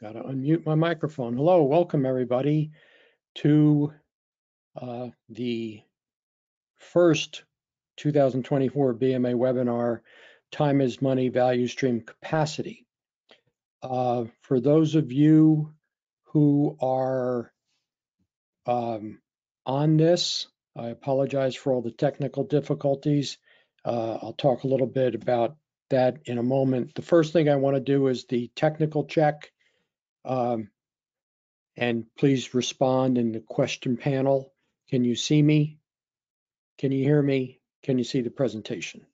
Got to unmute my microphone. Hello, welcome everybody to uh, the first 2024 BMA webinar, Time is Money Value Stream Capacity. Uh, for those of you who are um, on this, I apologize for all the technical difficulties. Uh, I'll talk a little bit about that in a moment. The first thing I want to do is the technical check. Um, and please respond in the question panel. Can you see me? Can you hear me? Can you see the presentation?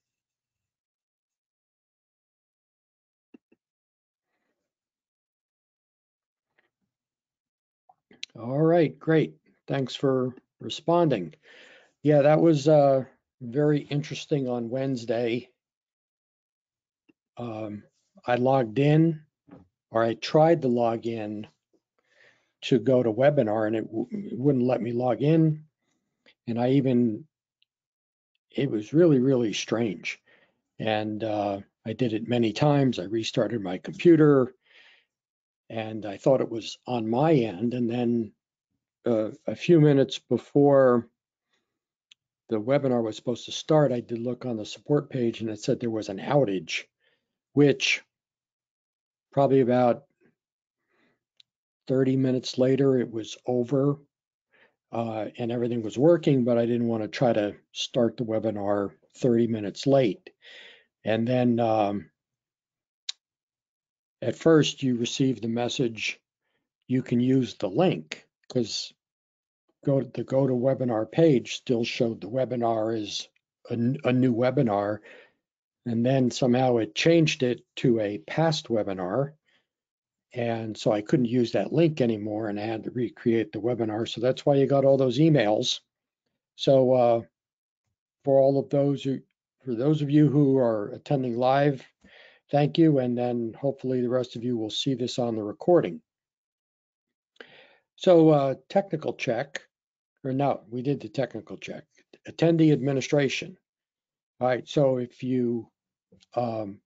All right, great. Thanks for responding. Yeah, that was uh, very interesting on Wednesday. Um, I logged in, or I tried to log in to go to webinar and it, it wouldn't let me log in. And I even, it was really, really strange. And uh, I did it many times. I restarted my computer and I thought it was on my end. And then uh, a few minutes before the webinar was supposed to start, I did look on the support page and it said there was an outage, which probably about 30 minutes later, it was over uh, and everything was working, but I didn't want to try to start the webinar 30 minutes late. And then um, at first you received the message, you can use the link because go the go to webinar page still showed the webinar is a, a new webinar. And then somehow it changed it to a past webinar. And so I couldn't use that link anymore and I had to recreate the webinar. So that's why you got all those emails. So uh, for all of those who, for those of you who are attending live, thank you. And then hopefully the rest of you will see this on the recording. So uh, technical check, or no, we did the technical check. Attendee administration. All right, so if you um,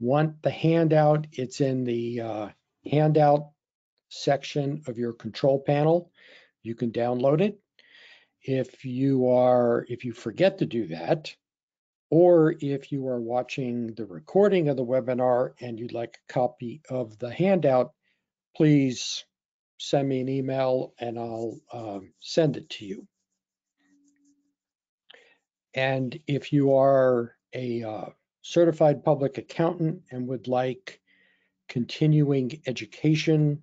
want the handout, it's in the uh, handout section of your control panel. You can download it. If you are, if you forget to do that, or if you are watching the recording of the webinar and you'd like a copy of the handout, please send me an email and I'll um, send it to you. And if you are a uh, certified public accountant and would like continuing education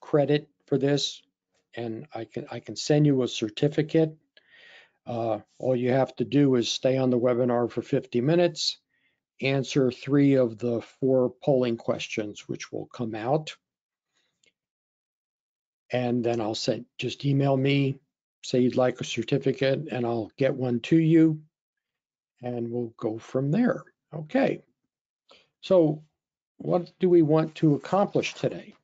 credit for this, and I can I can send you a certificate. Uh, all you have to do is stay on the webinar for 50 minutes, answer three of the four polling questions, which will come out. And then I'll say, just email me, say you'd like a certificate, and I'll get one to you, and we'll go from there. Okay. So what do we want to accomplish today?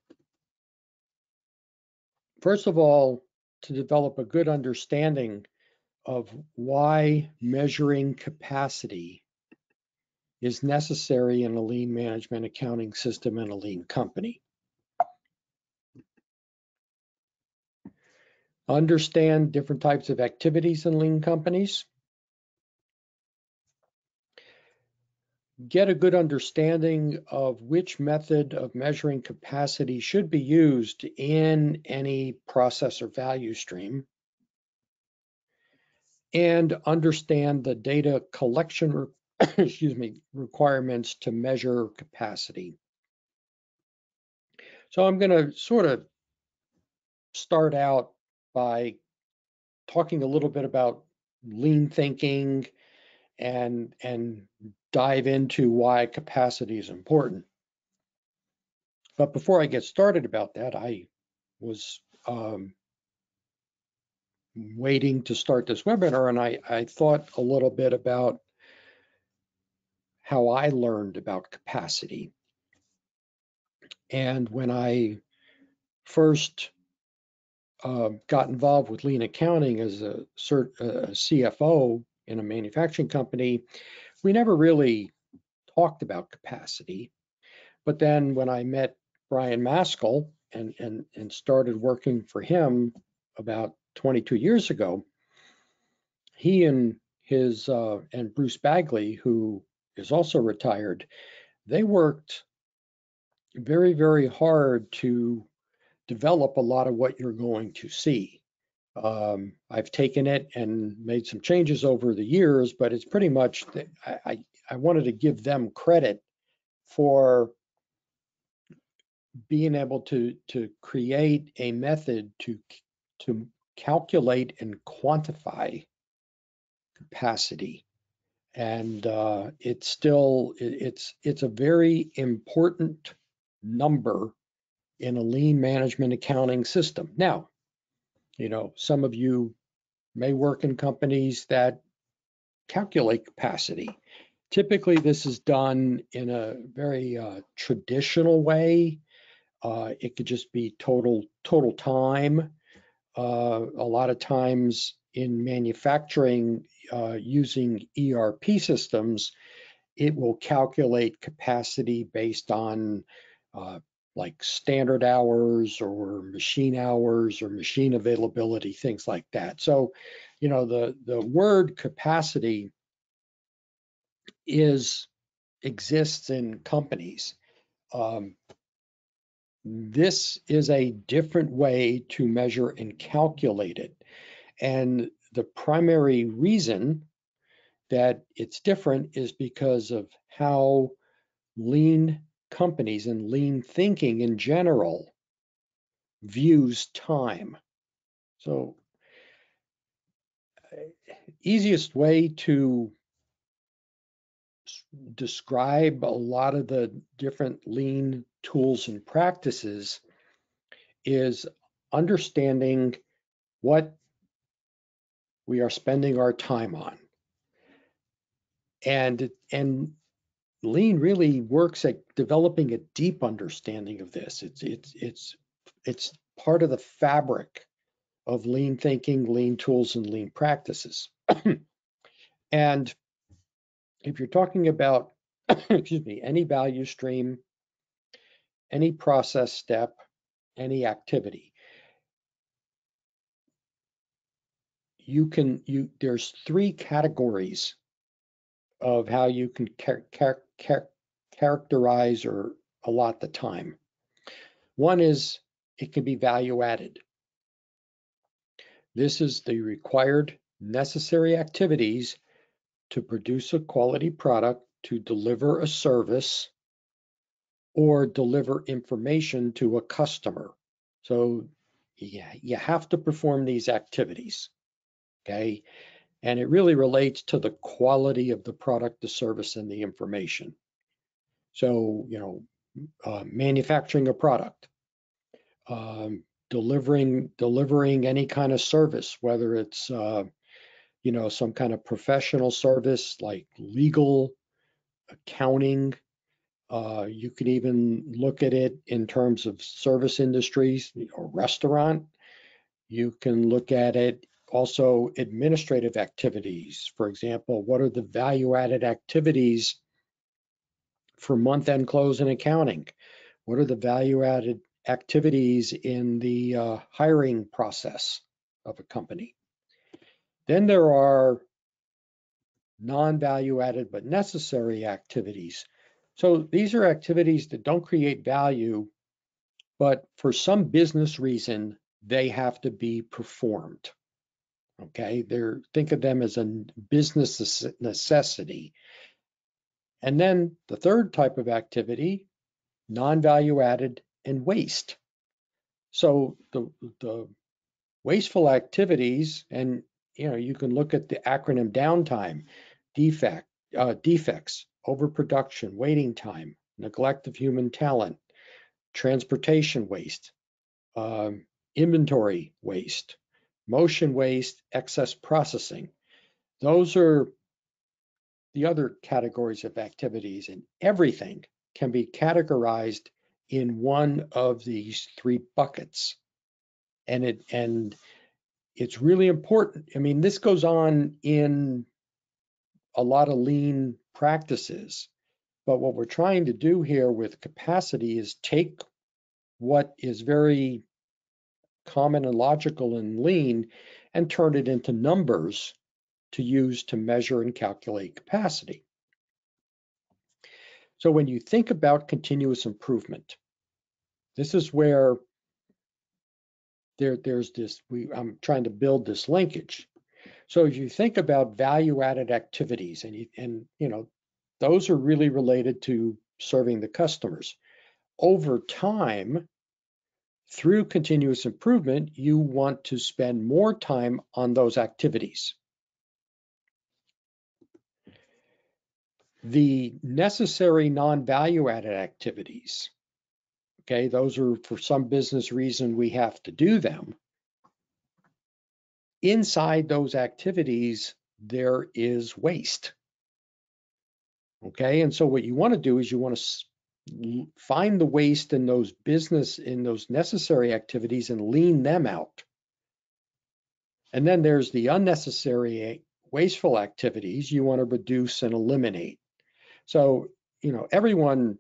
First of all, to develop a good understanding of why measuring capacity is necessary in a lean management accounting system and a lean company. Understand different types of activities in lean companies. Get a good understanding of which method of measuring capacity should be used in any process or value stream and understand the data collection excuse me requirements to measure capacity. So I'm going to sort of start out by talking a little bit about lean thinking and and dive into why capacity is important. But before I get started about that, I was um, waiting to start this webinar and I, I thought a little bit about how I learned about capacity. And when I first uh, got involved with lean accounting as a, cert, a CFO in a manufacturing company, we never really talked about capacity. But then when I met Brian Maskell and, and, and started working for him about 22 years ago, he and his, uh, and Bruce Baggaley, who is also retired, they worked very, very hard to develop a lot of what you're going to see. Um, I've taken it and made some changes over the years, but it's pretty much, the- I, I, wanted to give them credit for being able to, to create a method to, to calculate and quantify capacity. And uh, it's still, it- it's, it's a very important number in a lean management accounting system. Now, you know, some of you may work in companies that calculate capacity. Typically, this is done in a very uh, traditional way. Uh, it could just be total total time. Uh, a lot of times in manufacturing, uh, using ERP systems, it will calculate capacity based on uh, like standard hours or machine hours or machine availability, things like that. So, you know, the, the word capacity is, exists in companies. Um, this is a different way to measure and calculate it. And the primary reason that it's different is because of how lean companies and lean thinking in general views time. So uh, easiest way to describe a lot of the different lean tools and practices is understanding what we are spending our time on. And and lean really works at developing a deep understanding of this. It's it's it's it's part of the fabric of lean thinking, lean tools, and lean practices. and if you're talking about, excuse me, any value stream, any process step, any activity, you can you there's three categories of how you can char- char- char- characterize or allot the time. One is it can be value added. This is the required necessary activities to produce a quality product, to deliver a service, or deliver information to a customer. So yeah, you have to perform these activities. Okay. And it really relates to the quality of the product, the service, and the information. So, you know, uh, manufacturing a product, um, delivering delivering any kind of service, whether it's uh, you know some kind of professional service like legal, accounting. Uh, you can even look at it in terms of service industries or restaurant. You can look at it also administrative activities. For example, what are the value added activities for month end close and accounting? What are the value added activities in the uh, hiring process of a company? Then there are non value added but necessary activities. So these are activities that don't create value, but for some business reason, they have to be performed. Okay, they're think of them as a business necessity. And then the third type of activity, non-value added and waste. So the the wasteful activities, and you know, you can look at the acronym downtime, defect, uh, defects, overproduction, waiting time, neglect of human talent, transportation waste, um, inventory waste, motion waste, excess processing. Those are the other categories of activities, and everything can be categorized in one of these three buckets. And it and it's really important. I mean, this goes on in a lot of lean practices, but what we're trying to do here with capacity is take what is very common and logical in lean and turn it into numbers to use to measure and calculate capacity. So when you think about continuous improvement, this is where there, there's this, we, I'm trying to build this linkage. So if you think about value-added activities and, you, and you know, those are really related to serving the customers. Over time, through continuous improvement, you want to spend more time on those activities. The necessary non-value added activities, okay, those are for some business reason we have to do them. Inside those activities, there is waste. Okay, and so what you want to do is you want to find the waste in those business, in those necessary activities and lean them out. And then there's the unnecessary eh, wasteful activities you want to reduce and eliminate. So, you know, everyone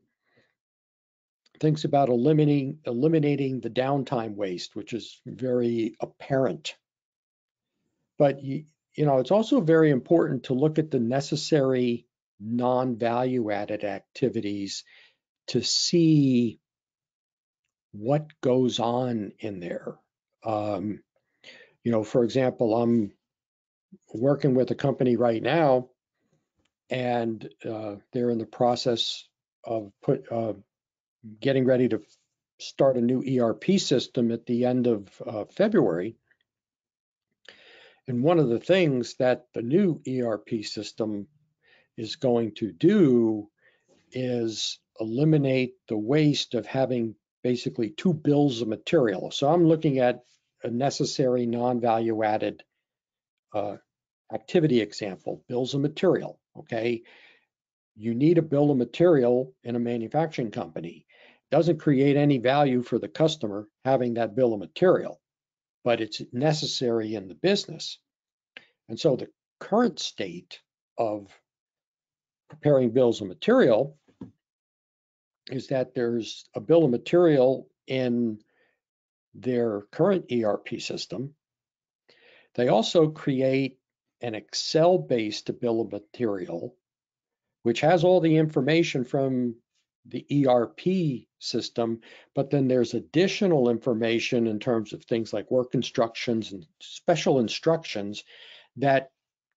thinks about eliminating eliminating the downtime waste, which is very apparent. But you, you know, it's also very important to look at the necessary non-value added activities to see what goes on in there. Um, you know, for example, I'm working with a company right now, and uh, they're in the process of put uh, getting ready to start a new ERP system at the end of uh, February. And one of the things that the new ERP system is going to do is eliminate the waste of having basically two bills of material. So I'm looking at a necessary non-value added uh, activity example, bills of material, okay? You need a bill of material in a manufacturing company. It Doesn't create any value for the customer having that bill of material, but it's necessary in the business. And so the current state of preparing bills of material is that there's a bill of material in their current ERP system. They also create an Excel-based bill of material, which has all the information from the ERP system, but then there's additional information in terms of things like work instructions and special instructions that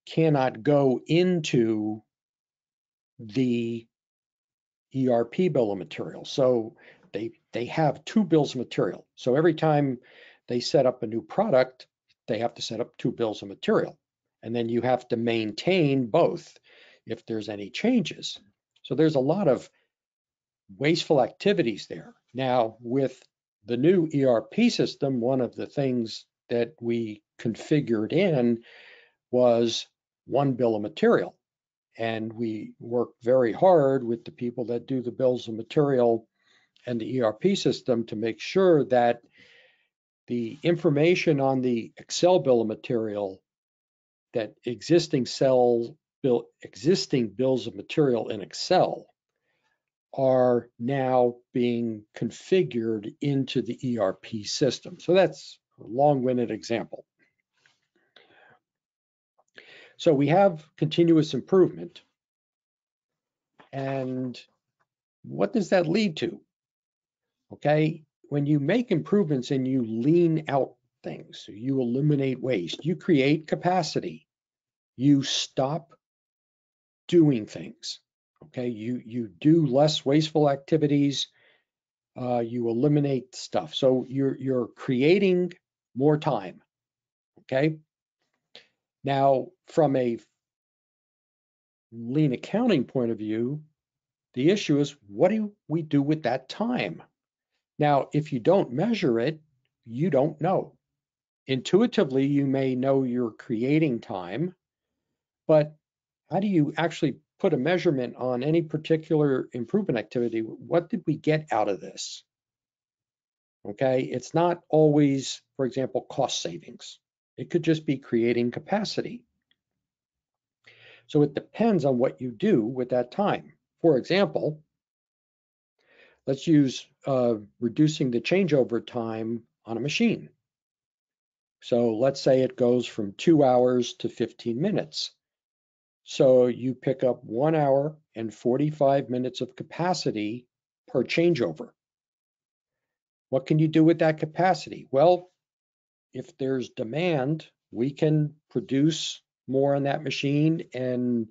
cannot go into the ERP bill of material. So they they have two bills of material. So every time they set up a new product, they have to set up two bills of material. And then you have to maintain both if there's any changes. So there's a lot of wasteful activities there. Now, with the new ERP system, one of the things that we configured in was one bill of material. And we work very hard with the people that do the bills of material and the ERP system to make sure that the information on the Excel bill of material that existing cell bill existing bills of material in Excel are now being configured into the ERP system. So that's a long-winded example. So we have continuous improvement. And what does that lead to? Okay, when you make improvements and you lean out things, you eliminate waste, you create capacity, you stop doing things. Okay, you you do less wasteful activities, uh, you eliminate stuff. So you're you're creating more time. Okay, now, from a lean accounting point of view, the issue is what do we do with that time? Now, if you don't measure it, you don't know. Intuitively, you may know you're creating time, but how do you actually put a measurement on any particular improvement activity? What did we get out of this? Okay, it's not always, for example, cost savings. It could just be creating capacity. So it depends on what you do with that time. For example, let's use uh, reducing the changeover time on a machine. So let's say it goes from two hours to 15 minutes. So you pick up one hour and 45 minutes of capacity per changeover. What can you do with that capacity? Well, if there's demand, we can produce more on that machine and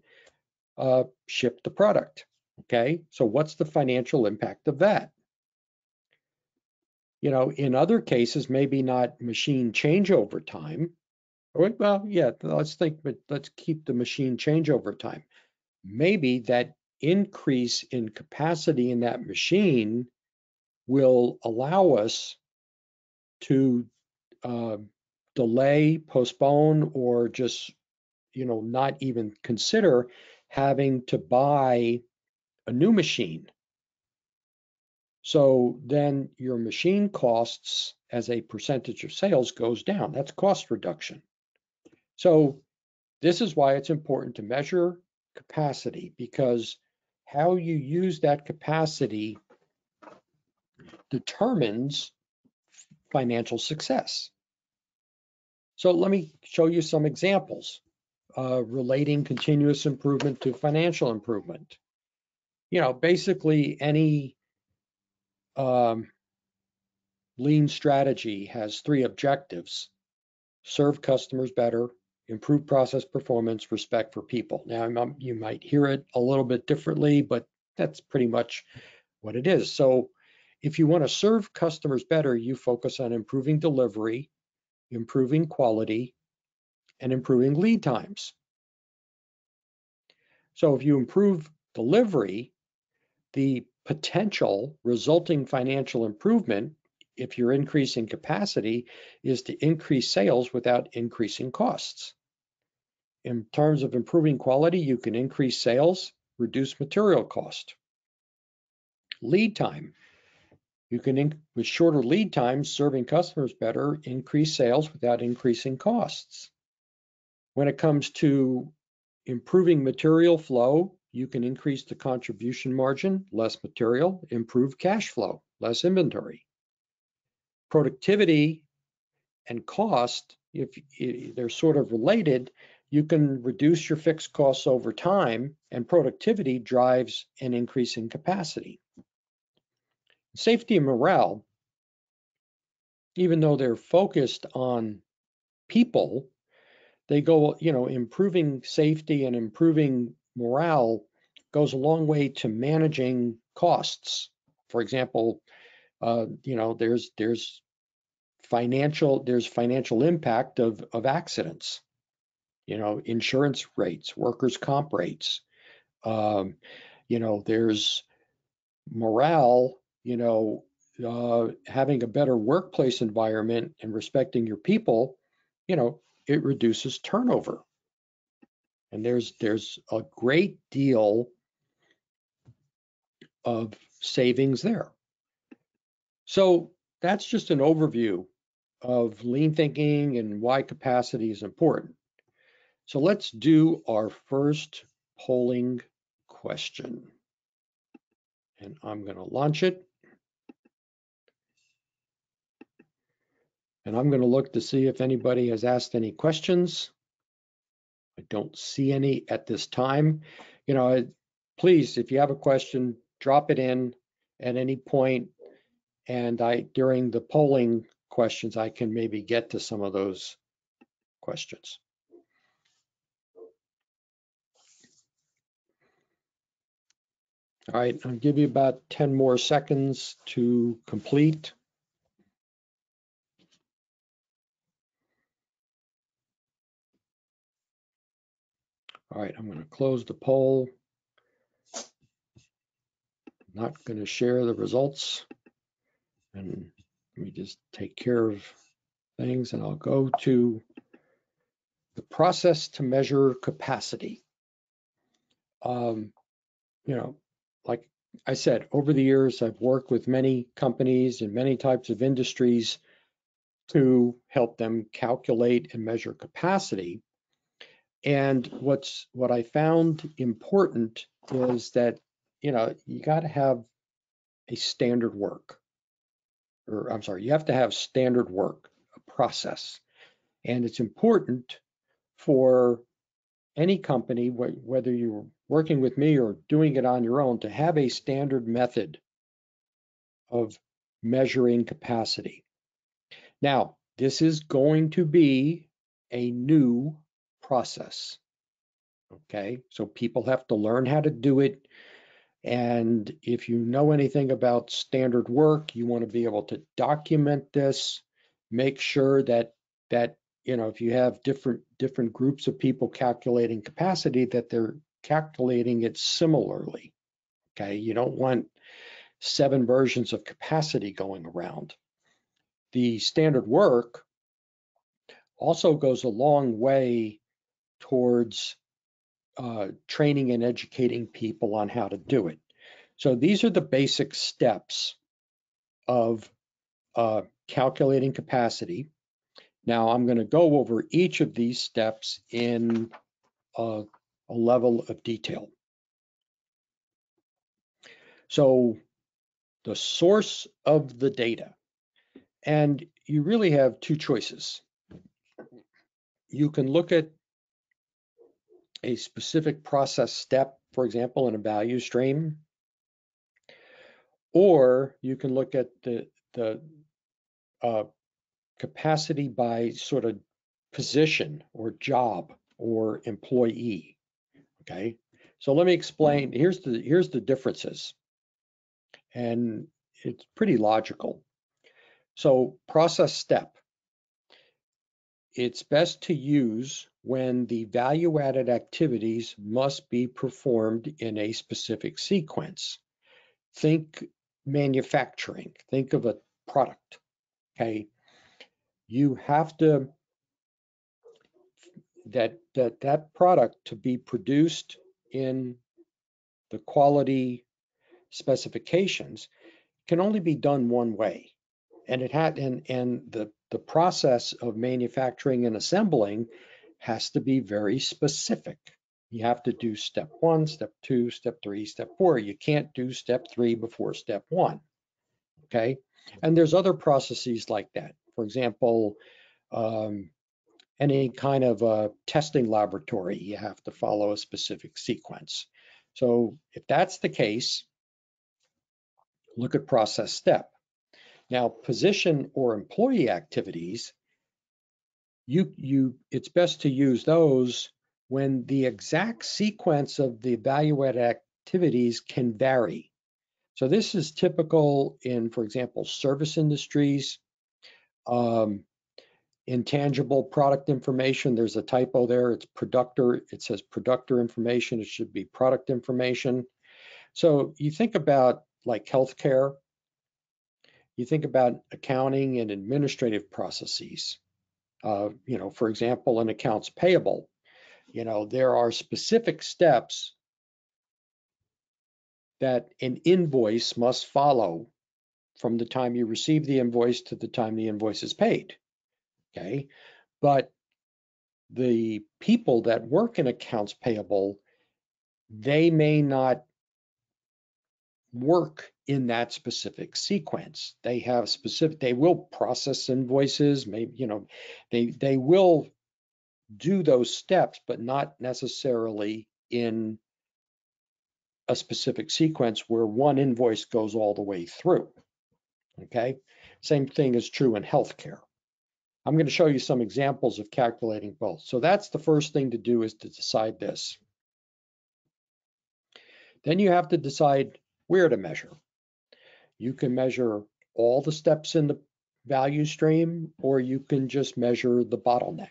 uh, ship the product. Okay, so what's the financial impact of that? You know, in other cases, maybe not machine changeover time. Well, yeah, let's think, but let's keep the machine changeover time. Maybe that increase in capacity in that machine will allow us to uh, delay, postpone, or just, you know, not even consider having to buy a new machine. So then your machine costs as a percentage of sales goes down. That's cost reduction. So this is why it's important to measure capacity because how you use that capacity determines financial success. So let me show you some examples uh, relating continuous improvement to financial improvement. You know, basically any um, lean strategy has three objectives. Serve customers better, improve process performance, respect for people. Now, you might hear it a little bit differently, but that's pretty much what it is. So if you want to serve customers better, you focus on improving delivery, improving quality, and improving lead times. So if you improve delivery, the potential resulting financial improvement, if you're increasing capacity, is to increase sales without increasing costs. In terms of improving quality, you can increase sales, reduce material cost. Lead time. You can, with shorter lead times, serving customers better, increase sales without increasing costs. When it comes to improving material flow, you can increase the contribution margin, less material, improve cash flow, less inventory. Productivity and cost, if they're sort of related, you can reduce your fixed costs over time and productivity drives an increase in capacity. Safety and morale, even though they're focused on people, they go, you know, improving safety and improving morale goes a long way to managing costs. For example, uh, you know, there's there's financial there's financial impact of of accidents. You know, insurance rates, workers' comp rates. Um, you know, there's morale you know, uh, having a better workplace environment and respecting your people, you know, it reduces turnover. And there's there's a great deal of savings there. So that's just an overview of lean thinking and why capacity is important. So let's do our first polling question. And I'm going to launch it. And I'm going to look to see if anybody has asked any questions. I don't see any at this time. You know, please, if you have a question, drop it in at any point, and I during the polling questions, I can maybe get to some of those questions. All right, I'll give you about 10 more seconds to complete. All right, I'm going to close the poll. Not going to share the results. And let me just take care of things and I'll go to the process to measure capacity. Um, you know, like I said, over the years, I've worked with many companies and many types of industries to help them calculate and measure capacity. And what's what I found important is that you know you got to have a standard work. or I'm sorry, you have to have standard work, a process. And it's important for any company, whether you're working with me or doing it on your own, to have a standard method of measuring capacity. Now, this is going to be a new process. Okay, so people have to learn how to do it. And if you know anything about standard work, you want to be able to document this, make sure that that you know if you have different different groups of people calculating capacity that they're calculating it similarly. Okay, you don't want seven versions of capacity going around. The standard work also goes a long way towards uh, training and educating people on how to do it. So these are the basic steps of uh, calculating capacity. Now I'm going to go over each of these steps in a, a level of detail. So the source of the data. And you really have two choices. You can look at a specific process step, for example, in a value stream, or you can look at the, the uh, capacity by sort of position or job or employee. Okay, so let me explain. Here's the here's the differences, and it's pretty logical. So process step. It's best to use when the value-added activities must be performed in a specific sequence. Think manufacturing, think of a product, okay? You have to, that, that, that product to be produced in the quality specifications can only be done one way. And it had, and, and the, the process of manufacturing and assembling has to be very specific. You have to do step one, step two, step three, step four. You can't do step three before step one. Okay. And there's other processes like that. For example, um, any kind of testing laboratory, you have to follow a specific sequence. So if that's the case, look at process step. Now, position or employee activities you you it's best to use those when the exact sequence of the value-added activities can vary. So this is typical in, for example, service industries, um, intangible product information. There's a typo there. It's productor. It says productor information. It should be product information. So you think about like healthcare. You think about accounting and administrative processes. Uh, you know, for example, in accounts payable, you know, there are specific steps that an invoice must follow from the time you receive the invoice to the time the invoice is paid. Okay. But the people that work in accounts payable, they may not work in that specific sequence. They have specific, they will process invoices, maybe, you know, they, they will do those steps, but not necessarily in a specific sequence where one invoice goes all the way through. Okay, same thing is true in healthcare. I'm going to show you some examples of calculating both. So that's the first thing to do is to decide this. Then you have to decide where to measure. You can measure all the steps in the value stream, or you can just measure the bottleneck.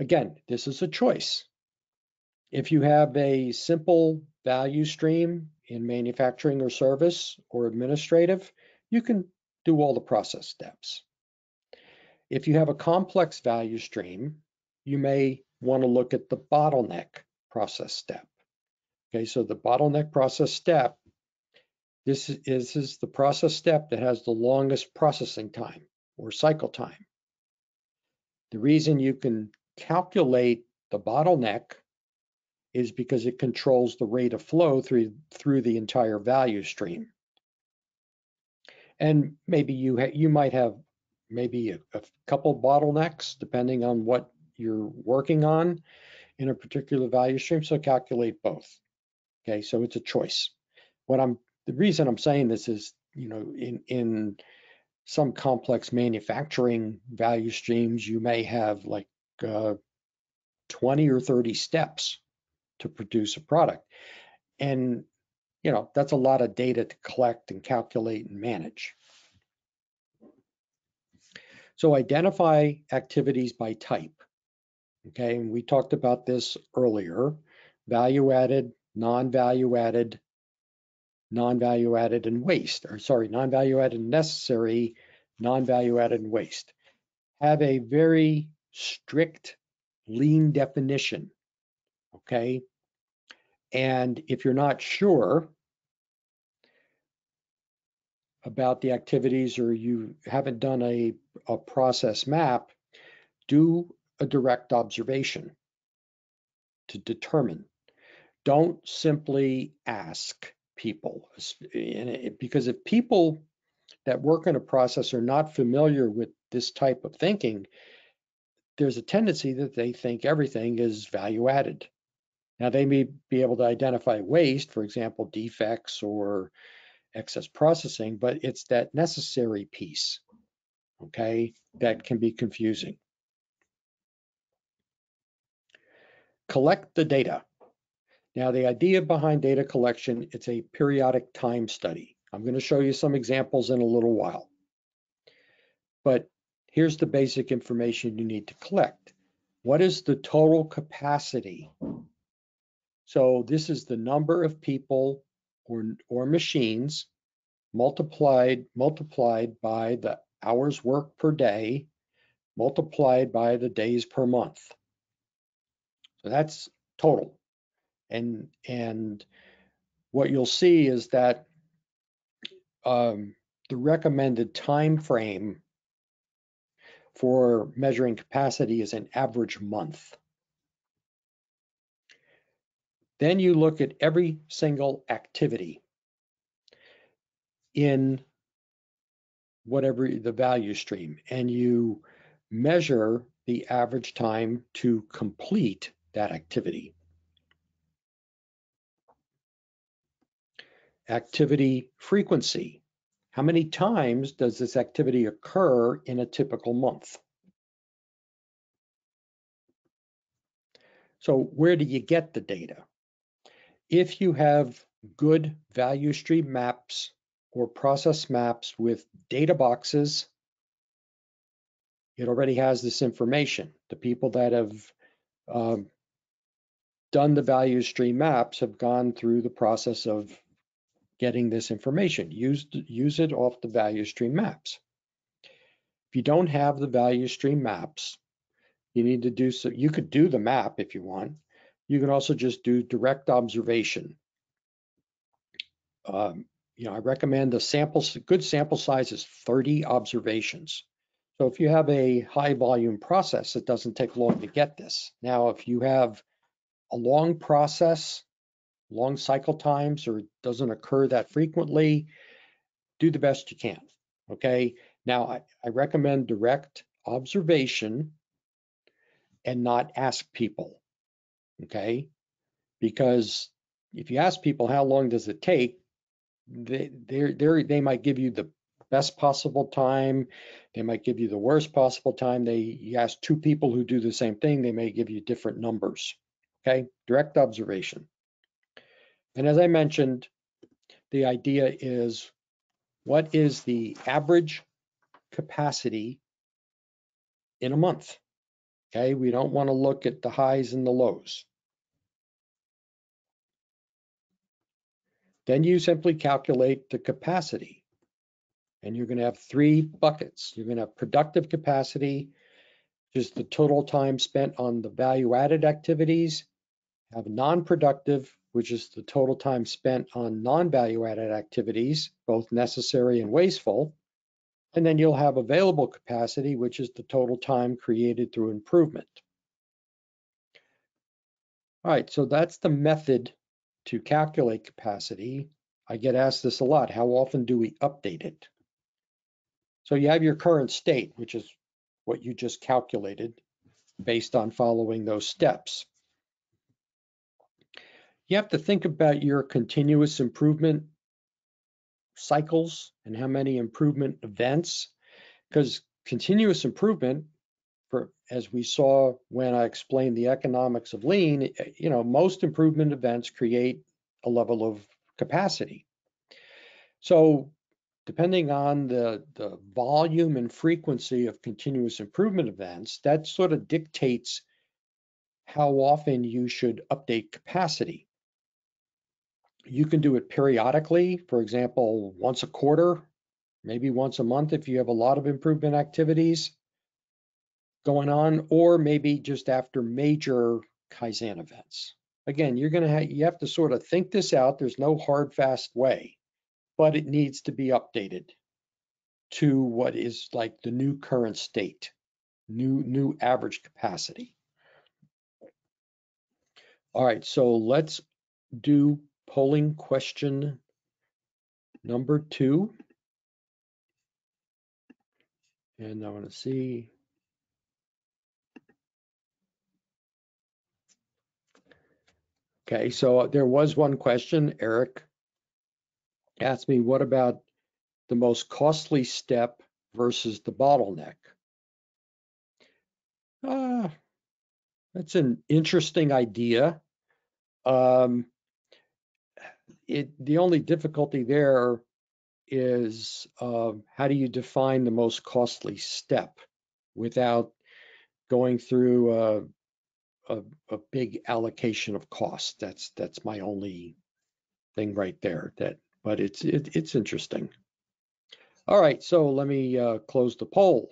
Again, this is a choice. If you have a simple value stream in manufacturing or service or administrative, you can do all the process steps. If you have a complex value stream, you may want to look at the bottleneck process step. Okay, so the bottleneck process step, this is, this is the process step that has the longest processing time or cycle time. The reason you can calculate the bottleneck is because it controls the rate of flow through, through the entire value stream. And maybe you you might have maybe a, a couple bottlenecks depending on what you're working on in a particular value stream. So calculate both. Okay, so it's a choice. What I'm the reason I'm saying this is, you know, in in some complex manufacturing value streams, you may have like uh, 20 or 30 steps to produce a product. And, you know, that's a lot of data to collect and calculate and manage. So identify activities by type. Okay, and we talked about this earlier. Value added, non-value added, non-value added and waste, or sorry, non-value added necessary, non-value added and waste. Have a very strict lean definition, okay? And if you're not sure about the activities or you haven't done a, a process map, do a direct observation to determine. Don't simply ask people because if people that work in a process are not familiar with this type of thinking, there's a tendency that they think everything is value added. Now they may be able to identify waste, for example, defects or excess processing, but it's that necessary piece, okay, that can be confusing. Collect the data. Now, the idea behind data collection, it's a periodic time study. I'm going to show you some examples in a little while. But here's the basic information you need to collect. What is the total capacity? So this is the number of people or, or machines multiplied, multiplied by the hours worked per day, multiplied by the days per month. So that's total. And, and what you'll see is that um, the recommended time frame for measuring capacity is an average month. Then you look at every single activity in whatever the value stream and you measure the average time to complete that activity. Activity frequency. How many times does this activity occur in a typical month? So where do you get the data? If you have good value stream maps or process maps with data boxes, it already has this information. The people that have um, done the value stream maps have gone through the process of getting this information. Use, use it off the value stream maps. If you don't have the value stream maps, you need to do so. You could do the map if you want. You can also just do direct observation. Um, you know, I recommend the sample, good sample size is 30 observations. So if you have a high volume process, it doesn't take long to get this. Now, if you have a long process, long cycle times, or doesn't occur that frequently, do the best you can. Okay. Now, I, I recommend direct observation and not ask people. Okay. Because if you ask people how long does it take, they they they might give you the best possible time. They might give you the worst possible time. They you ask two people who do the same thing, they may give you different numbers. Okay, direct observation. And as I mentioned, the idea is what is the average capacity in a month? Okay, we don't want to look at the highs and the lows. Then you simply calculate the capacity. And you're going to have three buckets. You're going to have productive capacity, which is the total time spent on the value added activities have non-productive, which is the total time spent on non-value added activities, both necessary and wasteful. And then you'll have available capacity, which is the total time created through improvement. All right, so that's the method to calculate capacity. I get asked this a lot. How often do we update it? So you have your current state, which is what you just calculated based on following those steps. You have to think about your continuous improvement cycles and how many improvement events, because continuous improvement, for as we saw when I explained the economics of lean, eh, you know, most improvement events create a level of capacity. So depending on the, the volume and frequency of continuous improvement events, that sort of dictates how often you should update capacity. You can do it periodically, for example, once a quarter, maybe once a month if you have a lot of improvement activities going on, or maybe just after major Kaizen events. Again, you're to have, you have to sort of think this out. There's no hard, fast way but it needs to be updated to what is like the new current state, new, new average capacity. All right, so let's do polling question number two. And I want to see. Okay, so there was one question, Eric asked me, what about the most costly step versus the bottleneck? Uh, that's an interesting idea. Um, it, the only difficulty there is uh, how do you define the most costly step without going through a, a, a big allocation of cost? That's that's my only thing right there. That but it's it, it's interesting. All right, so let me uh, close the poll.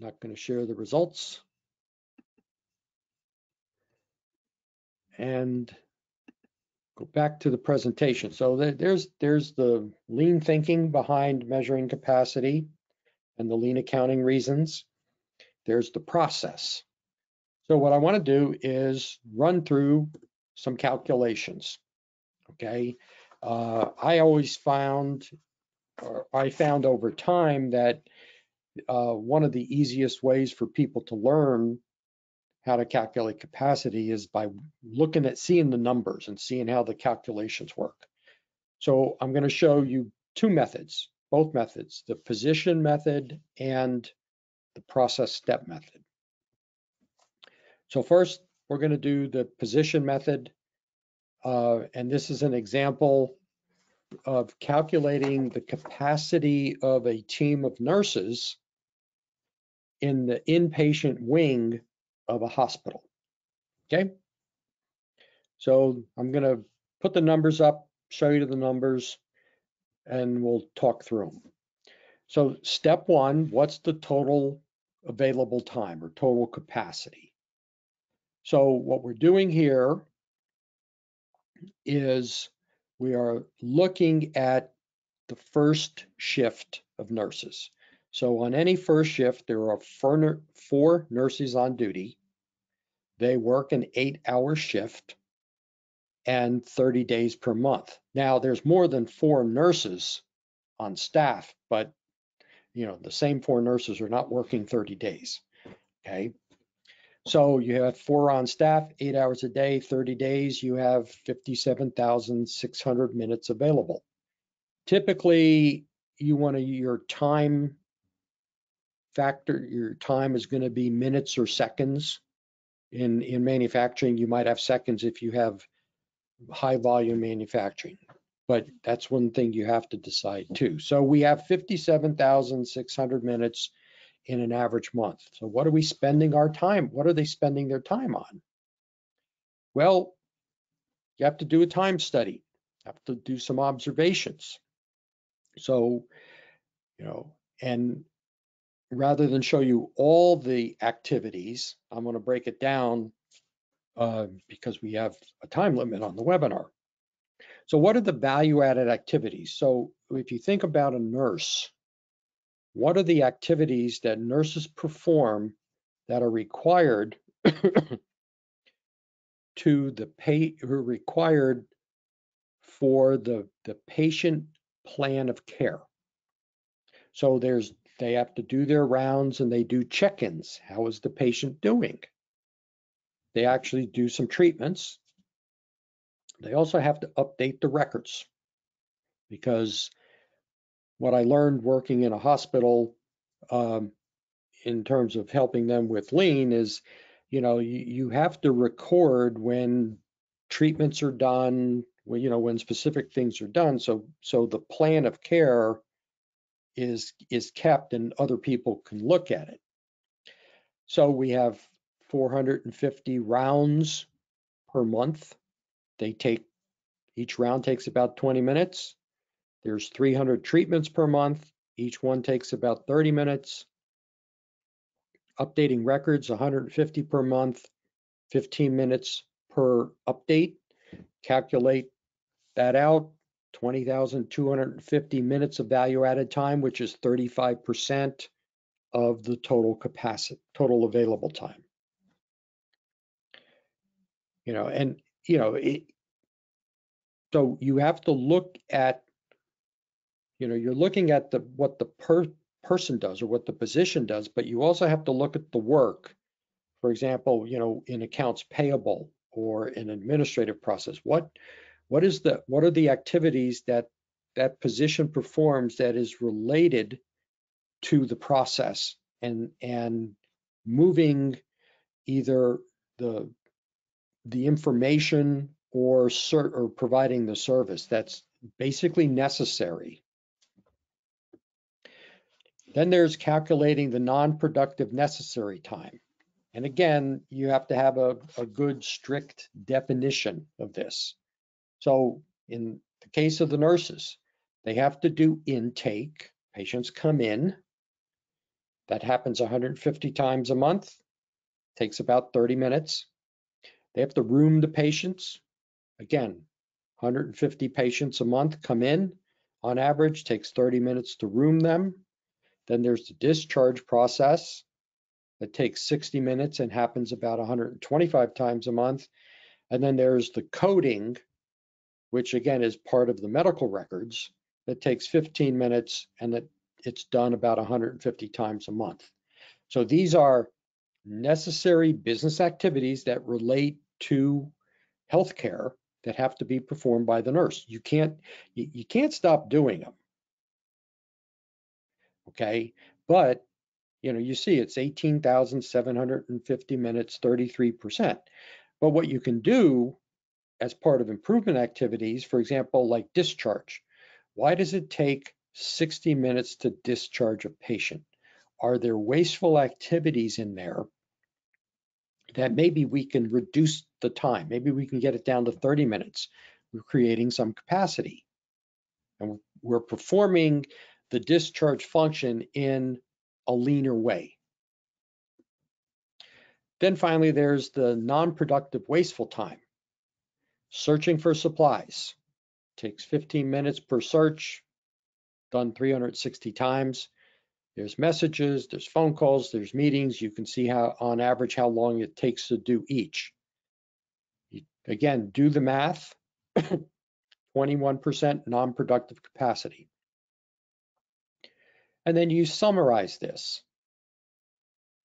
Not going to share the results. And go back to the presentation. So there's there's the lean thinking behind measuring capacity and the lean accounting reasons. There's the process. So what I want to do is run through some calculations. Okay. Uh, I always found, or I found over time that uh, one of the easiest ways for people to learn how to calculate capacity is by looking at seeing the numbers and seeing how the calculations work. So I'm going to show you two methods, both methods, the position method and the process step method. So first, we're going to do the position method. Uh, and this is an example of calculating the capacity of a team of nurses in the inpatient wing of a hospital. Okay. So I'm going to put the numbers up, show you the numbers, and we'll talk through them. So step one, what's the total available time or total capacity? So what we're doing here is we are looking at the first shift of nurses. So on any first shift, there are four, nurses on duty. They work an eight hour shift and 30 days per month. Now there's more than four nurses on staff, but you know, the same four nurses are not working 30 days. Okay. So you have four on staff, eight hours a day, 30 days, you have 57,600 minutes available. Typically, you want to, your time factor, your time is going to be minutes or seconds. In, in manufacturing, you might have seconds if you have high volume manufacturing, but that's one thing you have to decide too. So we have 57,600 minutes in an average month. So what are we spending our time? What are they spending their time on? Well, you have to do a time study, you have to do some observations. So, you know, and rather than show you all the activities, I'm going to break it down uh, because we have a time limit on the webinar. So what are the value added activities? So if you think about a nurse, what are the activities that nurses perform that are required to the pay who required for the the patient plan of care So there's they have to do their rounds and they do check-ins. How is the patient doing? They actually do some treatments. They also have to update the records because what I learned working in a hospital um, in terms of helping them with lean is, you know, you, you have to record when treatments are done, when, you know, when specific things are done. So, so the plan of care is is kept and other people can look at it. So we have 450 rounds per month. They take each round takes about 20 minutes. There's 300 treatments per month. Each one takes about 30 minutes. Updating records 150 per month, 15 minutes per update. Calculate that out. 20,250 minutes of value added time, which is 35% of the total capacity, total available time. You know, and, you know, it, so you have to look at, you know, you're looking at the what the per, person does or what the position does, but you also have to look at the work. For example, you know, in accounts payable or in administrative process, what what is the what are the activities that that position performs that is related to the process and and moving either the the information or cert, or providing the service that's basically necessary. Then there's calculating the non-productive necessary time. And again, you have to have a, a good strict definition of this. So in the case of the nurses, they have to do intake. Patients come in. That happens 150 times a month. Takes about 30 minutes. They have to room the patients. Again, 150 patients a month come in. On average, takes 30 minutes to room them. Then there's the discharge process that takes 60 minutes and happens about 125 times a month. And then there's the coding which again is part of the medical records, that takes 15 minutes and that it's done about 150 times a month. So these are necessary business activities that relate to healthcare that have to be performed by the nurse. You can't you, you can't stop doing them. Okay, but you know you see it's 18,750 minutes, 33%. But what you can do as part of improvement activities, for example, like discharge. Why does it take 60 minutes to discharge a patient? Are there wasteful activities in there that maybe we can reduce the time? Maybe we can get it down to 30 minutes. We're creating some capacity. And we're performing the discharge function in a leaner way. Then finally, there's the non-productive wasteful time. Searching for supplies. Takes 15 minutes per search, done 360 times. There's messages, there's phone calls, there's meetings. You can see how, on average, how long it takes to do each. Again, do the math. 21% non-productive capacity. And then you summarize this.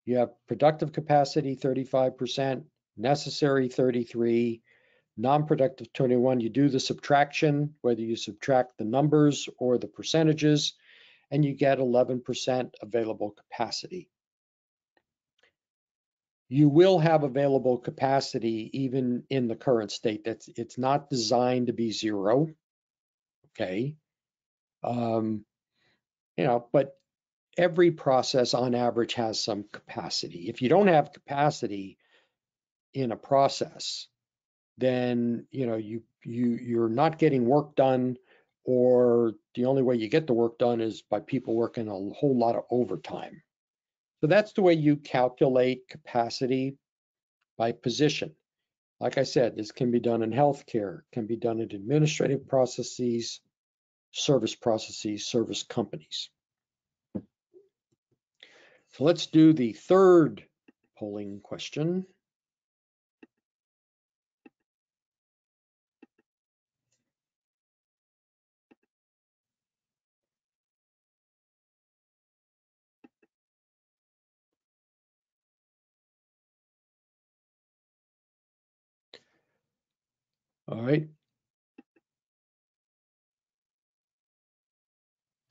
You have productive capacity 35%, necessary 33, non-productive 21, you do the subtraction, whether you subtract the numbers or the percentages, and you get 11% available capacity. You will have available capacity even in the current state. That's it's not designed to be zero. Okay. Um, you know, but every process on average has some capacity. If you don't have capacity in a process, then you know you you you're not getting work done or the only way you get the work done is by people working a whole lot of overtime. So that's the way you calculate capacity by position. Like I said, this can be done in healthcare, can be done in administrative processes, service processes, service companies. So let's do the third polling question. All right.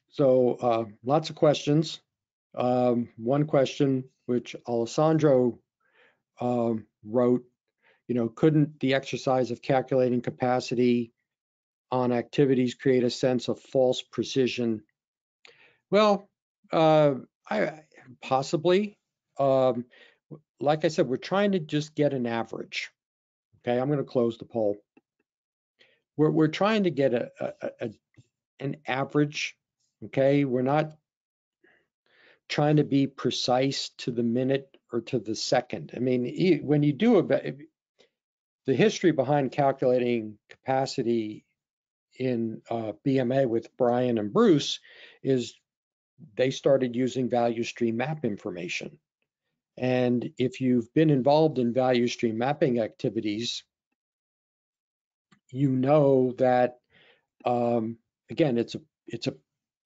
So uh, lots of questions. Um, one question which Alessandro um, wrote, you know, couldn't the exercise of calculating capacity on activities create a sense of false precision? Well, uh, I possibly. Um, like I said, we're trying to just get an average. Okay, I'm going to close the poll. We're we're trying to get a, a, a an average. Okay, we're not trying to be precise to the minute or to the second. I mean, when you do a the history behind calculating capacity in uh, BMA with Brian and Bruce is they started using value stream map information. And if you've been involved in value stream mapping activities, you know that um, again, it's a it's a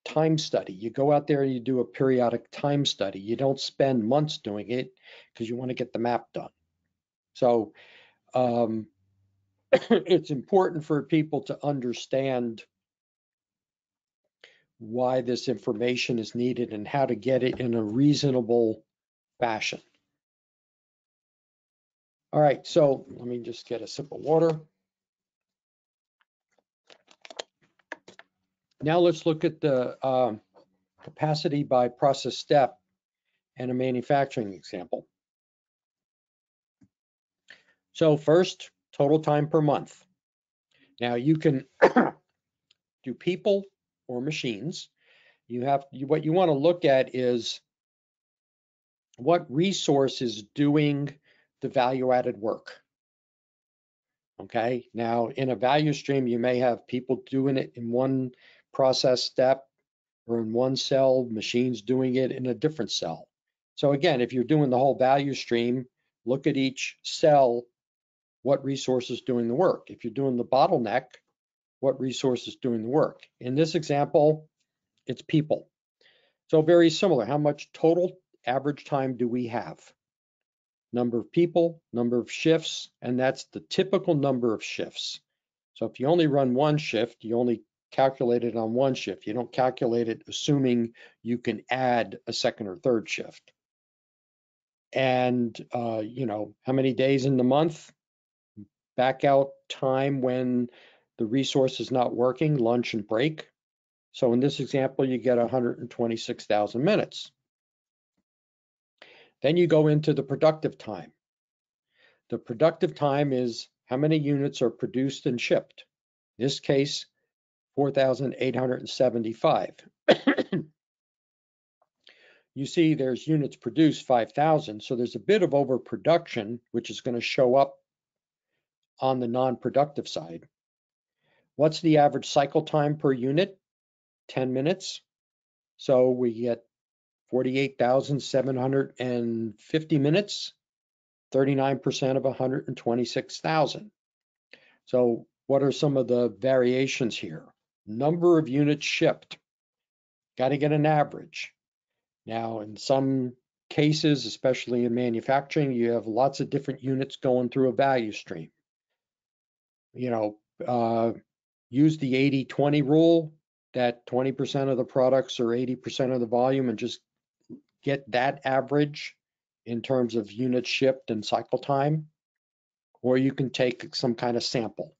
time study. You go out there and you do a periodic time study. You don't spend months doing it because you want to get the map done. So um, it's important for people to understand why this information is needed and how to get it in a reasonable fashion. All right, so let me just get a sip of water. Now let's look at the um, capacity by process step and a manufacturing example. So first, total time per month. Now you can do people or machines. You have you, what you want to look at is what resource is doing the value added work. Okay, now in a value stream, you may have people doing it in one process step or in one cell, machines doing it in a different cell. So again, if you're doing the whole value stream, look at each cell, what resource is doing the work. If you're doing the bottleneck, what resource is doing the work. In this example, it's people. So very similar, how much total average time do we have? Number of people, number of shifts, and that's the typical number of shifts. So if you only run one shift, you only calculate it on one shift. You don't calculate it assuming you can add a second or third shift. And, uh, you know, how many days in the month? Back out time when the resource is not working, lunch and break. So in this example, you get 126,000 minutes. Then you go into the productive time. The productive time is how many units are produced and shipped. In this case, 4,875. you see there's units produced 5,000, so there's a bit of overproduction, which is going to show up on the non-productive side. What's the average cycle time per unit? 10 minutes. So we get 48,750 minutes, 39% of 126,000. So what are some of the variations here? Number of units shipped. Got to get an average. Now, in some cases, especially in manufacturing, you have lots of different units going through a value stream. You know, uh, use the 80 20 rule that 20% of the products are 80% of the volume and just get that average in terms of units shipped and cycle time. Or you can take some kind of sample.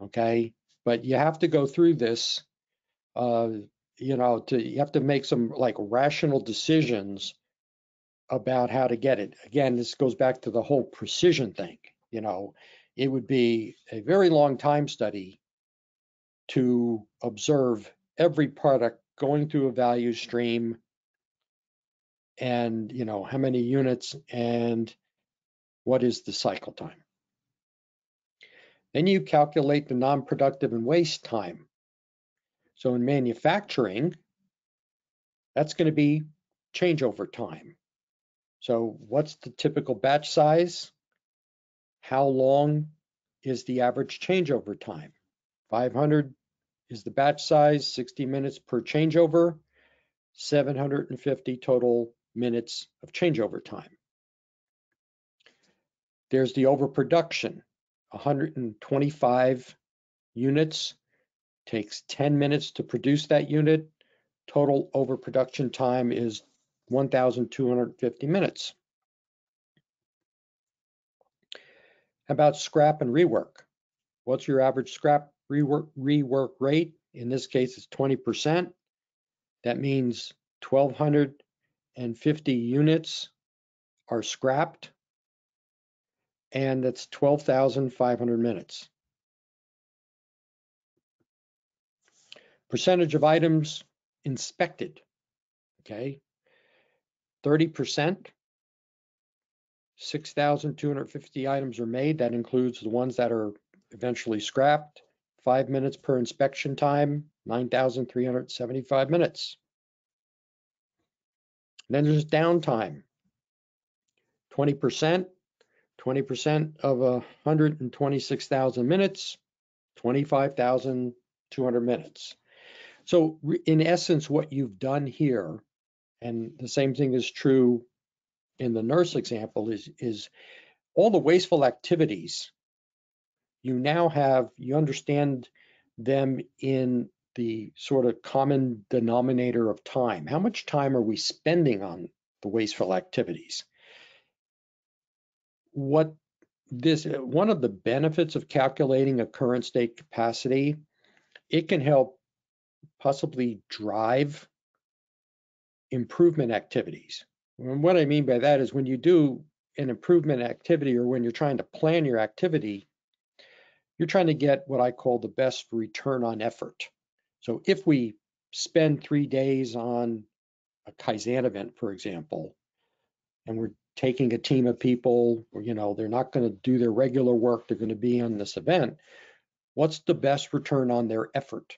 Okay but you have to go through this uh, you know to you have to make some like rational decisions about how to get it. Again this goes back to the whole precision thing you know. It would be a very long time study to observe every product going through a value stream and you know how many units and what is the cycle time then you calculate the non-productive and waste time. So in manufacturing, that's going to be changeover time. So what's the typical batch size? How long is the average changeover time? 500 is the batch size, 60 minutes per changeover, 750 total minutes of changeover time. There's the overproduction 125 units, takes 10 minutes to produce that unit. Total overproduction time is 1,250 minutes. About scrap and rework? What's your average scrap rework, rework rate? In this case, it's 20%. That means 1,250 units are scrapped, and that's 12,500 minutes. Percentage of items inspected, okay? 30%, 6,250 items are made. That includes the ones that are eventually scrapped. Five minutes per inspection time, 9,375 minutes. Then there's downtime. 20%, 20% of 126,000 minutes, 25,200 minutes. So in essence, what you've done here, and the same thing is true in the nurse example, is, is all the wasteful activities, you now have, you understand them in the sort of common denominator of time. How much time are we spending on the wasteful activities? What this, one of the benefits of calculating a current state capacity, it can help possibly drive improvement activities. And what I mean by that is when you do an improvement activity or when you're trying to plan your activity, you're trying to get what I call the best return on effort. So if we spend three days on a Kaizen event, for example, and we're taking a team of people, you know, they're not going to do their regular work, they're going to be on this event, what's the best return on their effort?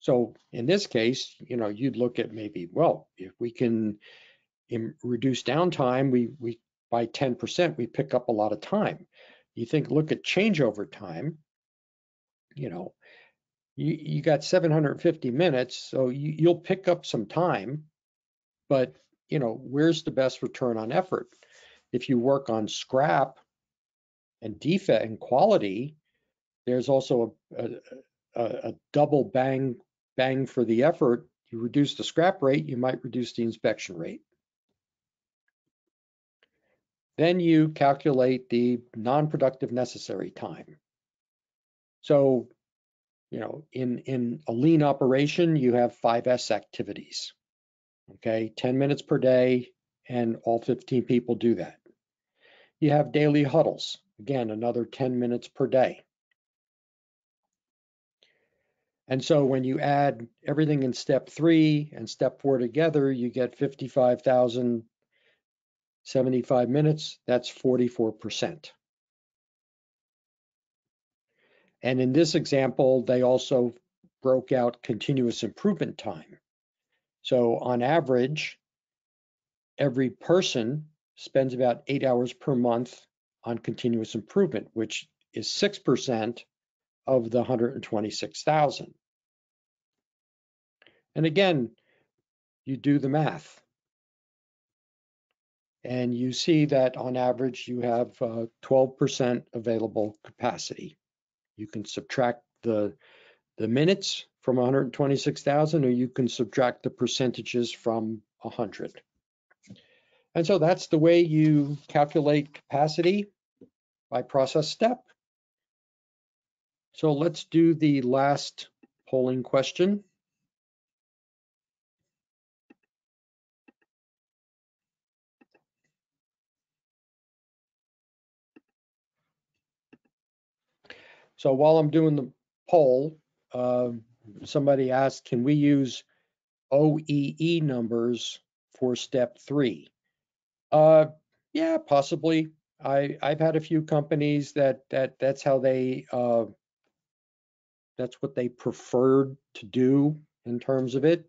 So in this case, you know, you'd look at maybe, well, if we can reduce downtime, we, we by 10%, we pick up a lot of time. You think, look at changeover time, you know, you, you got 750 minutes, so you, you'll pick up some time, but you know, where's the best return on effort? If you work on scrap and defect and quality, there's also a, a, a double bang bang for the effort. You reduce the scrap rate, you might reduce the inspection rate. Then you calculate the non-productive necessary time. So, you know, in, in a lean operation, you have five S activities, okay? 10 minutes per day, and all 15 people do that. You have daily huddles, again, another 10 minutes per day. And so when you add everything in step three and step four together, you get 55,075 minutes. That's 44%. And in this example, they also broke out continuous improvement time. So on average, every person spends about eight hours per month on continuous improvement, which is 6% of the 126,000. And again, you do the math. And you see that on average, you have 12% uh, available capacity. You can subtract the, the minutes from 126,000, or you can subtract the percentages from 100. And so that's the way you calculate capacity by process step. So let's do the last polling question. So while I'm doing the poll, uh, somebody asked, can we use OEE numbers for step three? Uh, yeah, possibly. I, I've had a few companies that that that's how they uh, that's what they preferred to do in terms of it.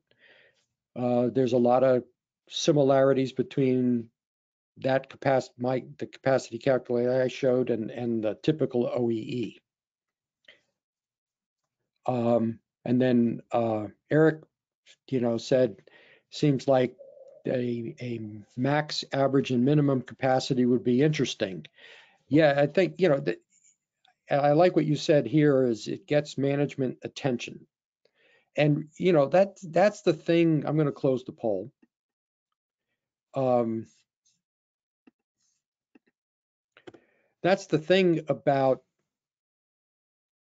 Uh, there's a lot of similarities between that capacity, my the capacity calculator I showed, and and the typical OEE. Um, and then uh, Eric, you know, said, seems like a, a max average and minimum capacity would be interesting. Yeah, I think, you know, that I like what you said here is it gets management attention. And, you know, that, that's the thing, I'm gonna close the poll. Um, that's the thing about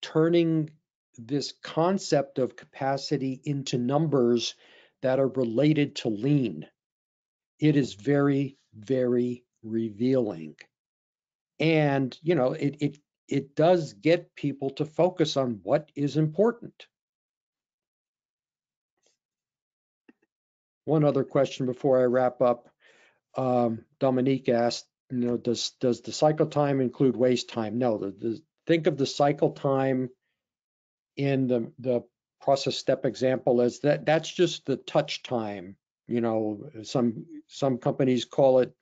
turning this concept of capacity into numbers that are related to lean. It is very, very revealing. And, you know, it, it, it does get people to focus on what is important. One other question before I wrap up. Um, Dominique asked, you know, does does the cycle time include waste time? No, the, the, think of the cycle time in the the process step example is that that's just the touch time. You know, some some companies call it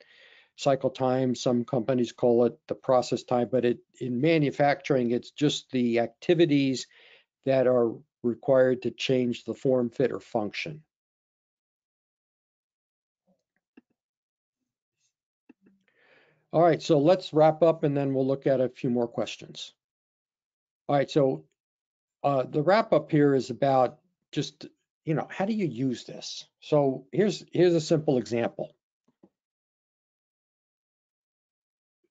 cycle time, some companies call it the process time, but it in manufacturing it's just the activities that are required to change the form, fit, or function. All right, so let's wrap up and then we'll look at a few more questions. All right, so uh, the wrap up here is about just, you know, how do you use this? So here's, here's a simple example.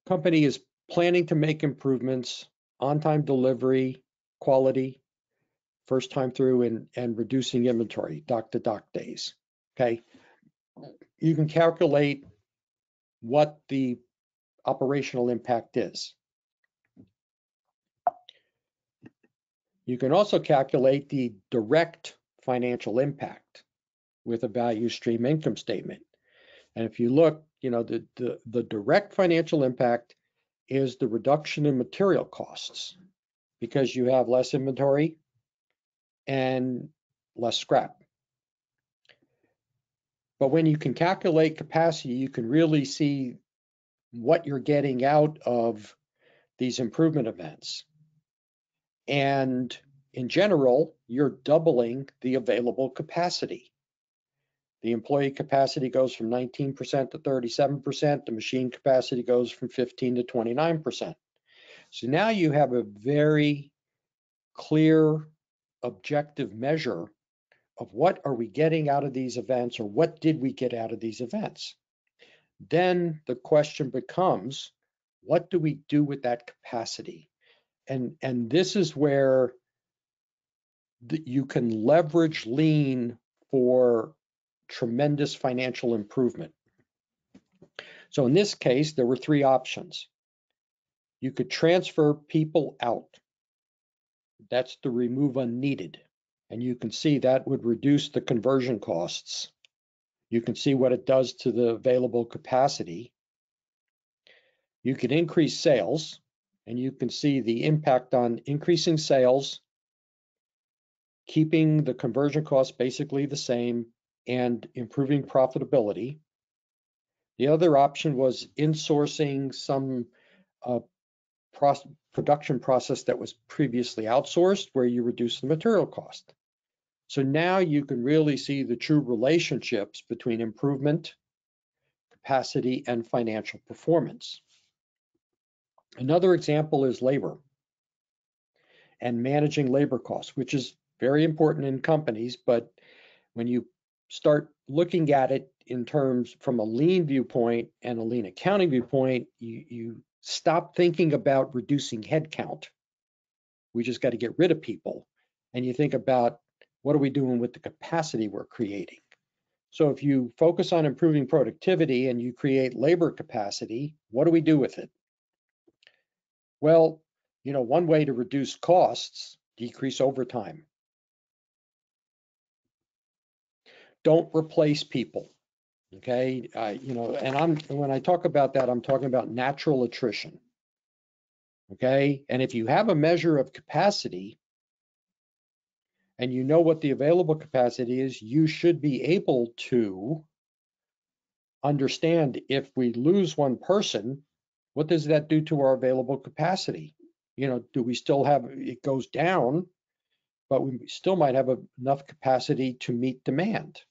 Company is planning to make improvements, on-time delivery, quality, first time through and, and reducing inventory, dock to dock days, okay? You can calculate what the operational impact is. You can also calculate the direct financial impact with a value stream income statement. And if you look, you know, the, the, the direct financial impact is the reduction in material costs because you have less inventory and less scrap. But when you can calculate capacity, you can really see what you're getting out of these improvement events. And in general, you're doubling the available capacity. The employee capacity goes from 19% to 37%. The machine capacity goes from 15 to 29%. So now you have a very clear, objective measure of what are we getting out of these events or what did we get out of these events. Then the question becomes, what do we do with that capacity? And, and this is where the, you can leverage lean for tremendous financial improvement. So in this case, there were three options. You could transfer people out. That's to remove unneeded. And you can see that would reduce the conversion costs. You can see what it does to the available capacity. You can increase sales, and you can see the impact on increasing sales, keeping the conversion cost basically the same, and improving profitability. The other option was insourcing some uh, production process that was previously outsourced where you reduce the material cost. So now you can really see the true relationships between improvement, capacity, and financial performance. Another example is labor and managing labor costs, which is very important in companies, but when you start looking at it in terms from a lean viewpoint and a lean accounting viewpoint, you, you stop thinking about reducing headcount. We just got to get rid of people. And you think about what are we doing with the capacity we're creating? So if you focus on improving productivity and you create labor capacity, what do we do with it? Well, you know, one way to reduce costs, decrease overtime. Don't replace people. Okay, you know, and I'm when I talk about that, I'm talking about natural attrition. Okay, and if you have a measure of capacity, and you know what the available capacity is, you should be able to understand if we lose one person, what does that do to our available capacity? You know, do we still have, it goes down, but we still might have enough capacity to meet demand.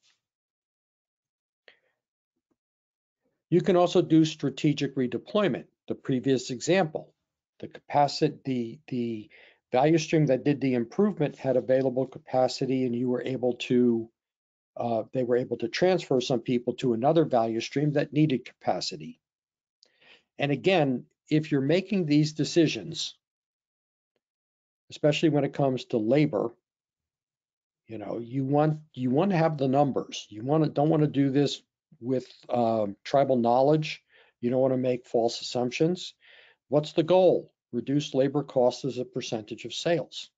You can also do strategic redeployment, the previous example. The capacity, the, the value stream that did the improvement had available capacity and you were able to, uh, they were able to transfer some people to another value stream that needed capacity. And again, if you're making these decisions, especially when it comes to labor, you know, you want you want to have the numbers. You want to don't want to do this with um, tribal knowledge. You don't want to make false assumptions. What's the goal? Reduce labor costs as a percentage of sales.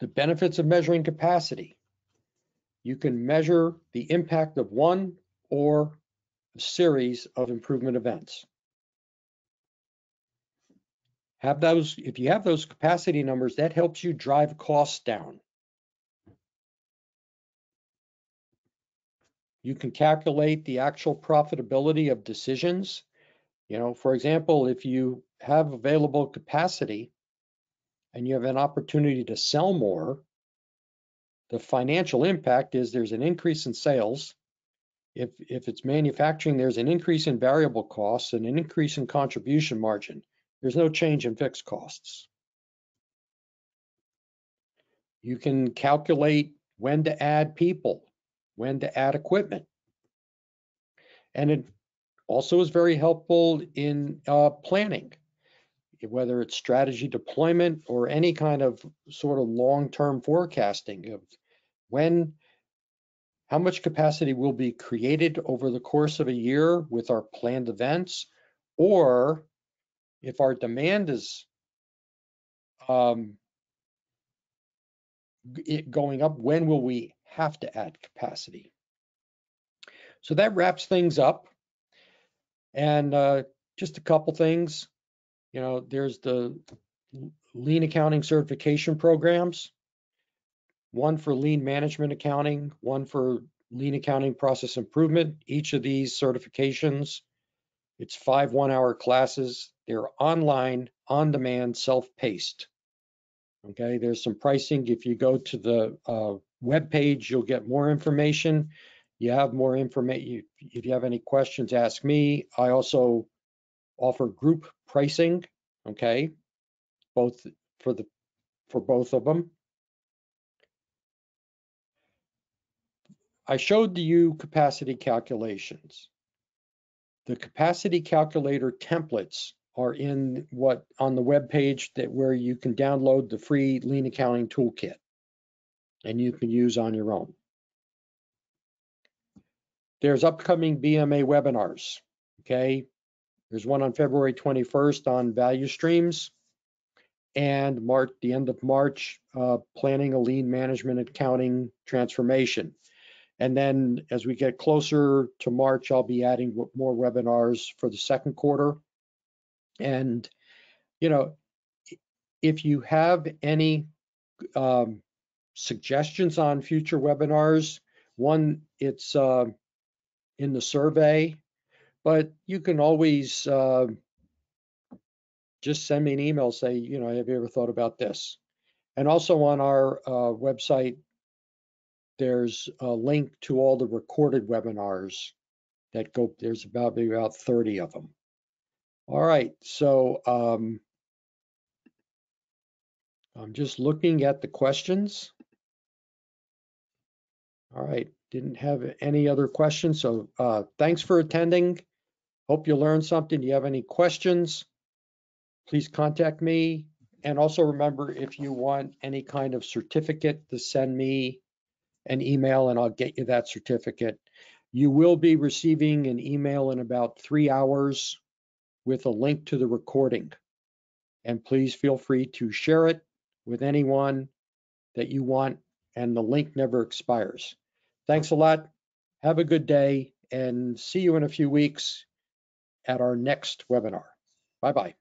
The benefits of measuring capacity. You can measure the impact of one or a series of improvement events. Have those, if you have those capacity numbers, that helps you drive costs down. You can calculate the actual profitability of decisions. You know, for example, if you have available capacity and you have an opportunity to sell more, the financial impact is there's an increase in sales. If, if it's manufacturing, there's an increase in variable costs and an increase in contribution margin. There's no change in fixed costs. You can calculate when to add people, when to add equipment. And it also is very helpful in uh, planning, whether it's strategy deployment or any kind of sort of long-term forecasting of when, how much capacity will be created over the course of a year with our planned events, or if our demand is um, going up, when will we have to add capacity? So that wraps things up. And uh, just a couple things, you know, there's the lean accounting certification programs, one for lean management accounting, one for lean accounting process improvement. Each of these certifications, it's five one hour classes. They're online, on demand, self paced. Okay, there's some pricing. If you go to the uh, web page, you'll get more information. You have more information. If you have any questions, ask me. I also offer group pricing. Okay, both for the for both of them. I showed you capacity calculations. The capacity calculator templates are in what on the web page that where you can download the free lean accounting toolkit and you can use on your own. There's upcoming BMA webinars, okay? There's one on February 21st on value streams and March, the end of March, uh, planning a lean management accounting transformation. And then as we get closer to March, I'll be adding more webinars for the second quarter. And, you know, if you have any um, suggestions on future webinars, one, it's uh, in the survey, but you can always uh, just send me an email, say, you know, have you ever thought about this? And also on our uh, website, there's a link to all the recorded webinars that go, there's about maybe about 30 of them. All right, so um, I'm just looking at the questions. All right, didn't have any other questions, so uh, thanks for attending. Hope you learned something. Do you have any questions? Please contact me. And also remember, if you want any kind of certificate to send me an email and I'll get you that certificate. You will be receiving an email in about three hours with a link to the recording. And please feel free to share it with anyone that you want, and the link never expires. Thanks a lot. Have a good day and see you in a few weeks at our next webinar. Bye-bye.